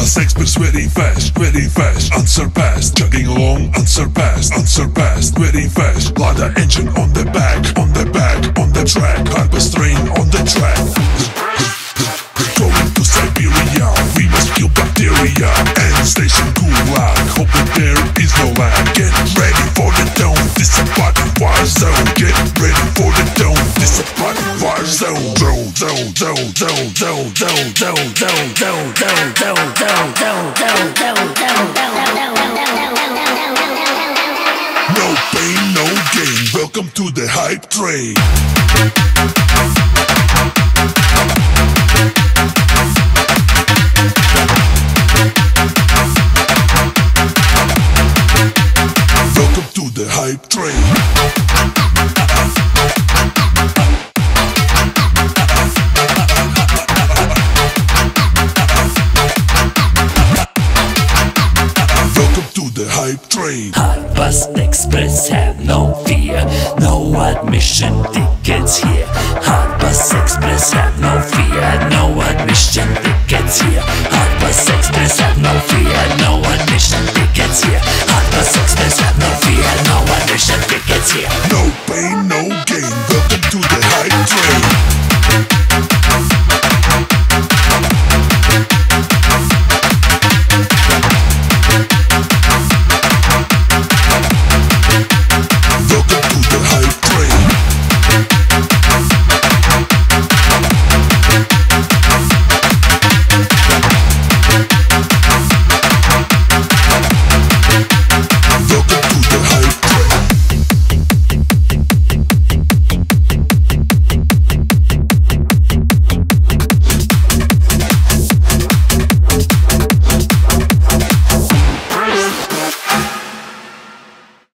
very fast, very fast, unsurpassed. Chugging along, unsurpassed, unsurpassed, very fast. Lada engine on the back, on the back, on the track. Purpose train on the track. Going to Siberia, we must kill bacteria and station Gulag. Hope that there is no lag. Get ready for the dome, this a body zone. Get ready for the dome, this a body zone. No pain, no gain. Welcome to the hype train. Welcome to the hype train. the hype train. Hot Bus Express, have no fear. No admission tickets here. Hardbass Express, have no fear. No admission tickets here. Hardbass Express, have no fear. No admission tickets here. Hardbass Express, have no fear. No admission tickets here. No pain, no